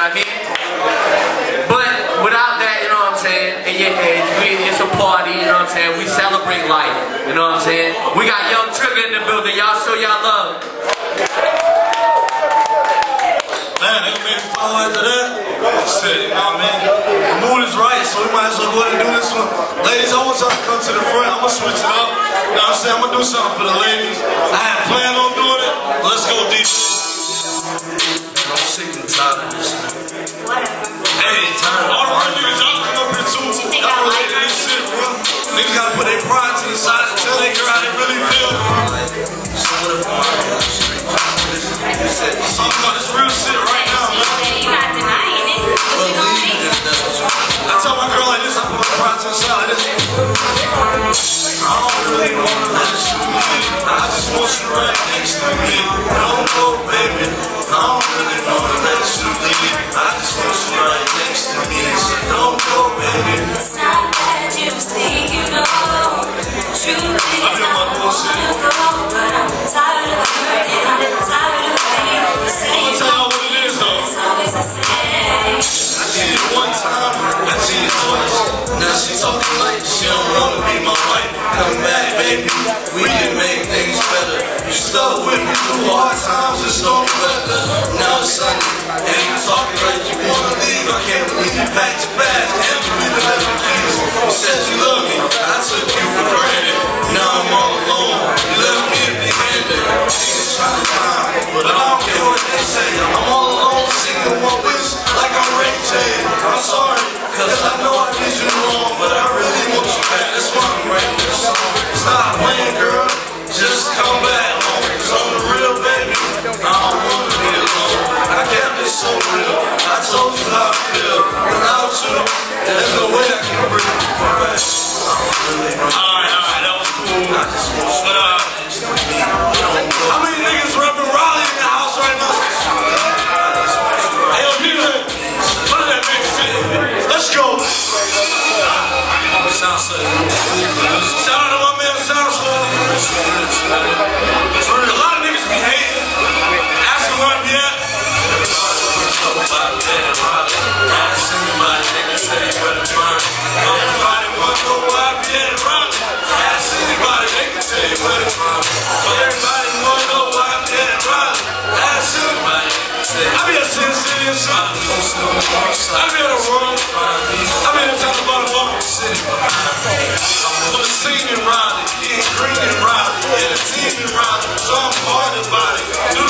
I mean? But without that, you know what I'm saying? And yeah, it's a party, you know what I'm saying? We celebrate life, you know what I'm saying? We got Young Trigger in the building. Y'all show y'all love. Man, they make me fall after that. Shit, you know what I mean? The mood is right, so we might as well go ahead and do this one. Ladies, I want y'all to come to the front. I'm gonna switch it up. You know what I'm saying? I'm gonna do something for the ladies. I had planned on doing it. Let's go, DJ. Sick and tired of this, time. All niggas, y'all come up here too. Y'all to this shit, bro. Niggas gotta put their pride to the side baby. We can make things better. You stuck with me through hard times and stormy weather. Now it's sunny, and you talking like city behind me. I'm going to sing and shit. I be on the road. I be in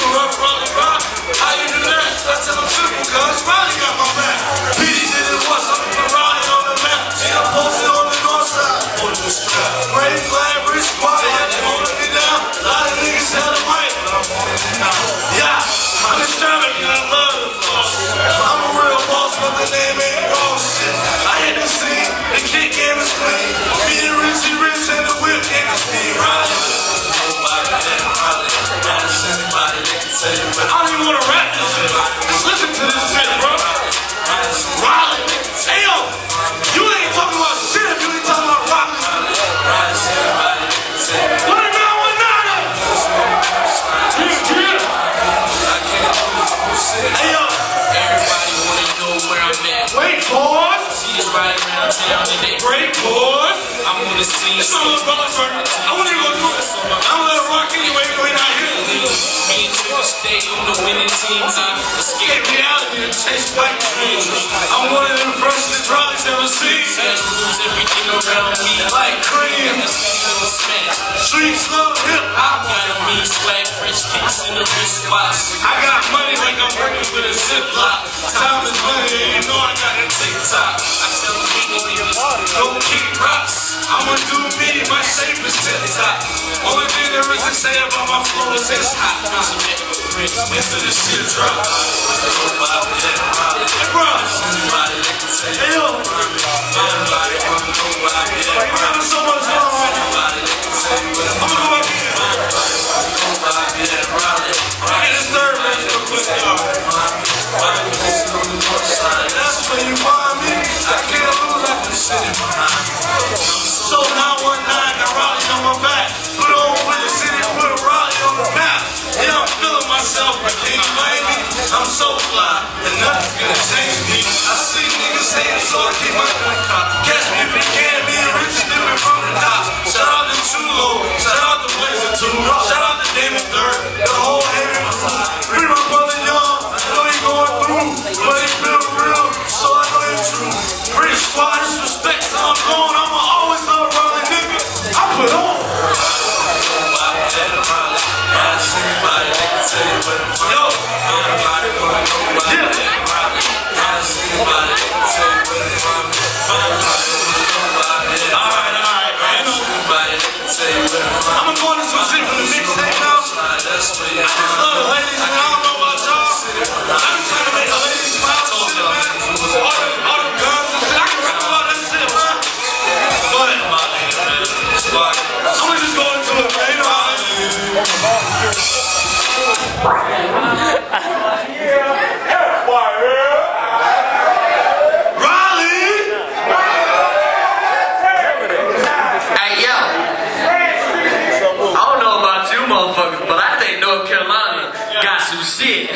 the. It's not little brother, sir. I want you to go through it. I'm gonna let it rock anyway, you ain't out here. Me and Trigger stay on the winning teams. I Escape reality and chase white dreams. I'm one of them freshest drugs ever seen. Lose everything around me. Like cream. That's me little smash. Streets love hip hop. Got a mean swag, fresh kicks in the wrist spots. I got money like I'm working with a ziplock. Time is money, and you know I got a TikTok. I tell people niggas, Don't keep rocks. Do me, my shape is tip top. Only thing there is to say about my flow is it's hot. Into this shit drop. Hey, bro. Hey, yo. going on. motherfuckers, but I think North Carolina got some shit.